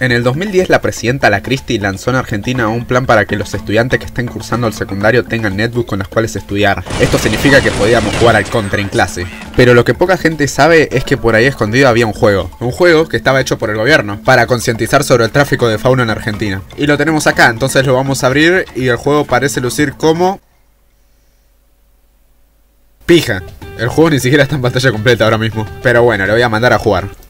En el 2010 la presidenta La Cristi lanzó en Argentina un plan para que los estudiantes que estén cursando el secundario tengan netbook con las cuales estudiar. Esto significa que podíamos jugar al contra en clase. Pero lo que poca gente sabe es que por ahí escondido había un juego. Un juego que estaba hecho por el gobierno para concientizar sobre el tráfico de fauna en Argentina. Y lo tenemos acá, entonces lo vamos a abrir y el juego parece lucir como... Pija. El juego ni siquiera está en pantalla completa ahora mismo. Pero bueno, lo voy a mandar a jugar.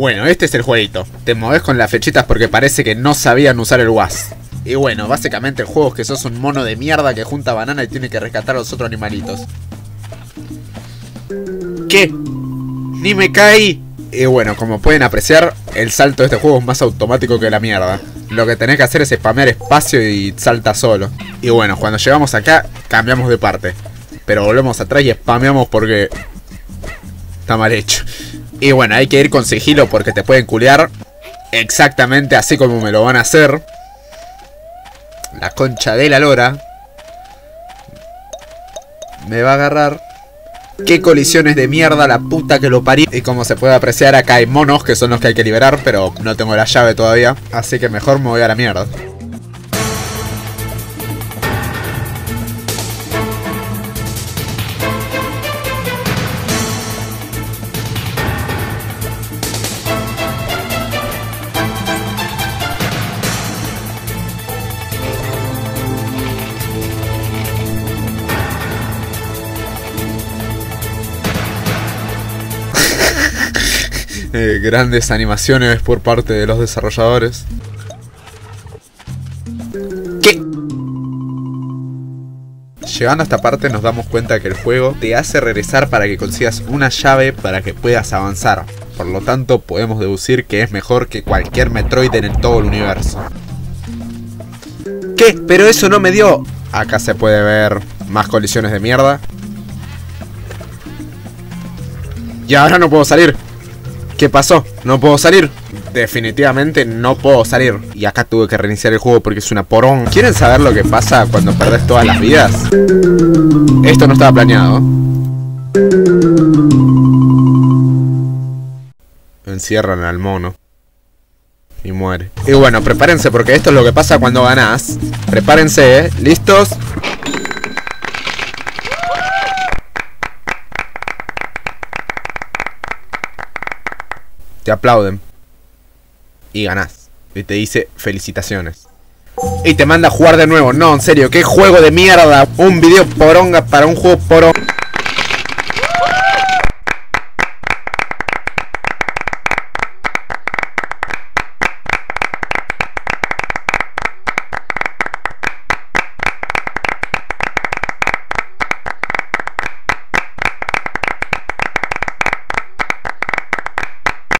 Bueno, este es el jueguito. Te moves con las fechitas porque parece que no sabían usar el WAS. Y bueno, básicamente el juego es que sos un mono de mierda que junta banana y tiene que rescatar a los otros animalitos. ¿Qué? Ni me caí. Y bueno, como pueden apreciar, el salto de este juego es más automático que la mierda. Lo que tenés que hacer es spamear espacio y salta solo. Y bueno, cuando llegamos acá, cambiamos de parte. Pero volvemos atrás y spameamos porque... Está mal hecho. Y bueno, hay que ir con sigilo porque te pueden culear exactamente así como me lo van a hacer. La concha de la lora. Me va a agarrar. Qué colisiones de mierda, la puta que lo parí. Y como se puede apreciar, acá hay monos que son los que hay que liberar, pero no tengo la llave todavía. Así que mejor me voy a la mierda. Eh, grandes animaciones por parte de los desarrolladores. ¿Qué? Llegando a esta parte nos damos cuenta que el juego te hace regresar para que consigas una llave para que puedas avanzar. Por lo tanto podemos deducir que es mejor que cualquier Metroid en todo el universo. ¿Qué? Pero eso no me dio... Acá se puede ver más colisiones de mierda. Y ahora no puedo salir. ¿Qué pasó? ¿No puedo salir? Definitivamente no puedo salir. Y acá tuve que reiniciar el juego porque es una porón. ¿Quieren saber lo que pasa cuando perdés todas las vidas? Esto no estaba planeado. Encierran al mono. Y muere. Y bueno, prepárense porque esto es lo que pasa cuando ganás. Prepárense, ¿eh? ¿Listos? Te aplauden y ganás. Y te dice felicitaciones. Y te manda a jugar de nuevo. No, en serio, qué juego de mierda. Un video poronga para un juego poronga.